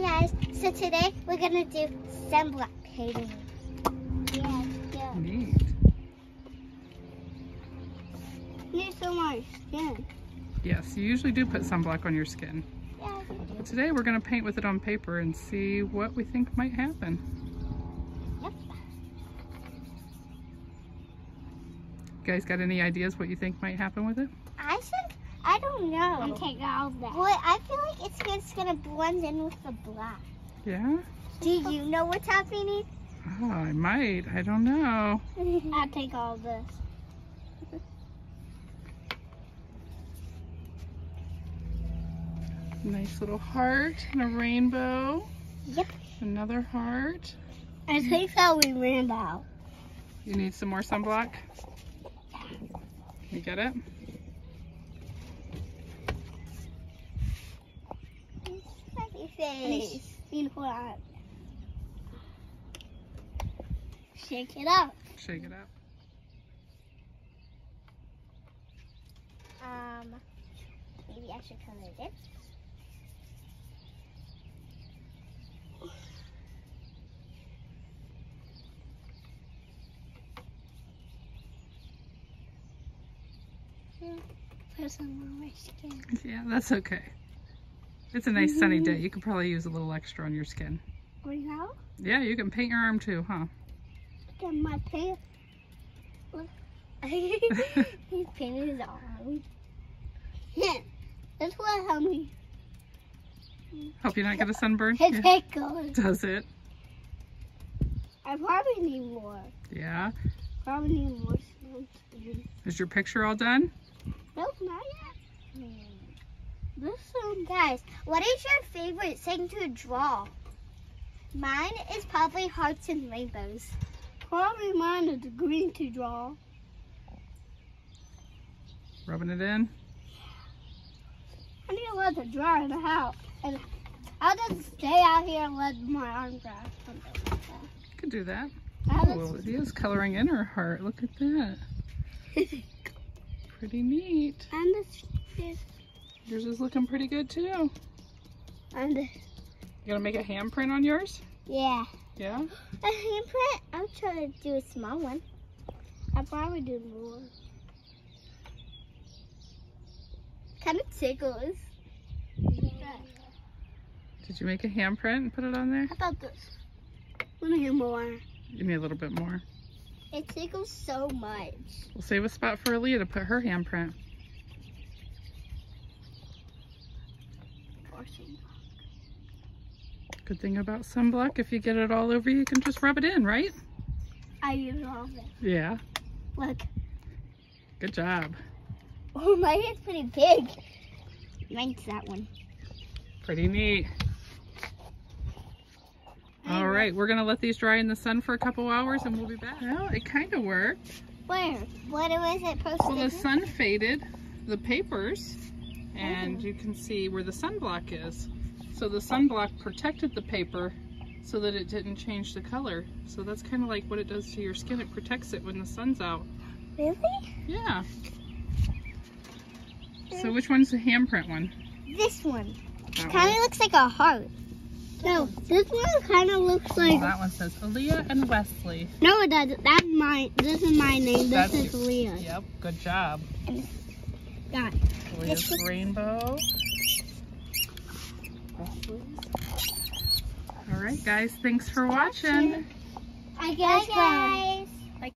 Hi guys, so today we're gonna do sunblock painting. Yeah, yeah. Neat. Need some on skin. Yes, you usually do put sunblock on your skin. Yeah, But today we're going to paint with it on paper and see what we think might happen. Yep. You guys got any ideas what you think might happen with it? I think I don't know. I'm taking all of that. Well, I feel like it's just gonna blend in with the black. Yeah? Do you know what's happening? Oh, I might. I don't know. I'll take all of this. Nice little heart and a rainbow. Yep. Another heart. I think that we ran out. You need some more sunblock? You get it? Happy face. Hold on. Shake it up. Shake it up. Um, maybe I should color it in. Put some on my skin. Yeah, that's okay. It's a nice sunny day. You could probably use a little extra on your skin. Right now, Yeah, you can paint your arm too, huh? at my. Look. He's painted his arm. Yeah, That's what helped me. Hope you not get a sunburn. His Yeah. goes. Does it? I probably need more. Yeah. Probably need more sunscreen. Is your picture all done? Nope. This one, guys, what is your favorite thing to draw? Mine is probably hearts and rainbows. Probably mine is green to draw. Rubbing it in? I need to let it dry in the house. And I'll just stay out here and let my arm dry. Something like that. Could do that. Oh, let's- Lydia's coloring in her heart. Look at that. Pretty neat. and this, this, Yours is looking pretty good too. and. You gonna make a handprint on yours? Yeah. Yeah? A handprint. I'm trying to do a small one. I'll probably do more. Kind of tickles. Did you make a handprint and put it on there? How about this? Let me hear more. Give me a little bit more. It tickles so much. We'll save a spot for Aliyah to put her handprint. Good thing about sunblock, if you get it all over you, you can just rub it in, right? I use all of it. Yeah. Look. Good job. Oh, my hand's pretty big. Mine's that one. Pretty neat. All right, we're gonna let these dry in the sun for a couple hours and we'll be back. Well, it kind of worked. Where? What was it posted? Well, the sun faded the papers and oh. you can see where the sunblock is. So the sunblock protected the paper so that it didn't change the color. So that's kind of like what it does to your skin. It protects it when the sun's out. Really? Yeah. So which one's the handprint one? This one. Kind of looks like a heart. No, this one kind of looks like. That one says Aliyah and Wesley. No, it doesn't. That's my. This is my name. This That's is your- Leah. Yep, good job. Got Aliyah's This- rainbow. All right, guys, thanks for watching. I guess. Bye, guys.